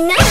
Nina.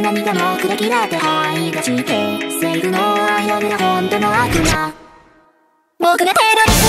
涙もくれきらって愛がしてセーフのアイアムが本当の悪魔。僕が手取り